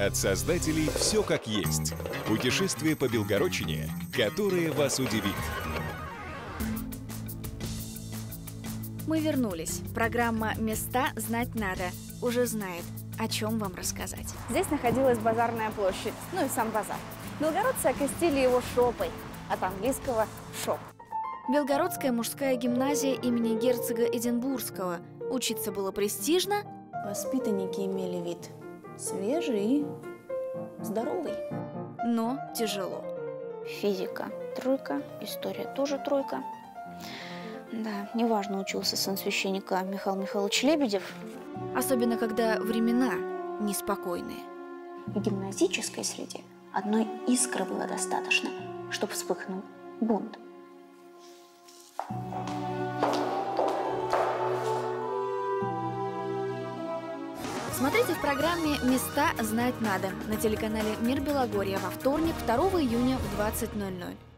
От создателей «Все как есть». Путешествие по Белгородчине, которое вас удивит. Мы вернулись. Программа «Места знать надо» уже знает, о чем вам рассказать. Здесь находилась базарная площадь, ну и сам базар. Белгородцы окрестили его шопой, от английского «шоп». Белгородская мужская гимназия имени герцога Эдинбургского. Учиться было престижно, Воспитанники имели вид свежий и здоровый. но тяжело. Физика – тройка, история тоже тройка. Да, неважно, учился сын священника Михаил Михайлович Лебедев. Особенно, когда времена неспокойные. В гимназической среде одной искры было достаточно, чтобы вспыхнул бунт. Смотрите в программе «Места знать надо» на телеканале «Мир Белогорья» во вторник, 2 июня в 20.00.